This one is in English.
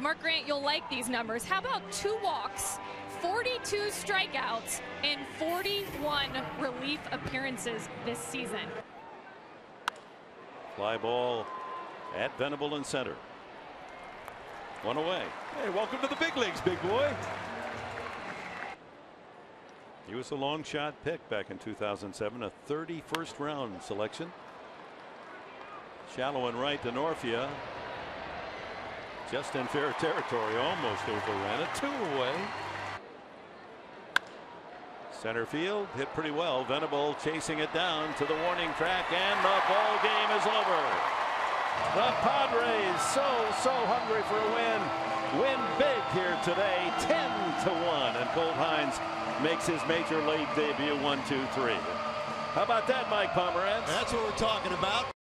Mark Grant, you'll like these numbers. How about two walks, 42 strikeouts, and 41 relief appearances this season? Fly ball at Venable in center. One away. Hey, welcome to the big leagues, big boy. He was a long shot pick back in 2007, a 31st round selection. Shallow and right to Norfia. Just in fair territory, almost overran it. Two away. Center field hit pretty well. Venable chasing it down to the warning track, and the ball game is over. The Padres so, so hungry for a win. Win big here today, 10 to 1. And Colt Hynes makes his major league debut, 1 2 3. How about that, Mike Pomeranz? That's what we're talking about.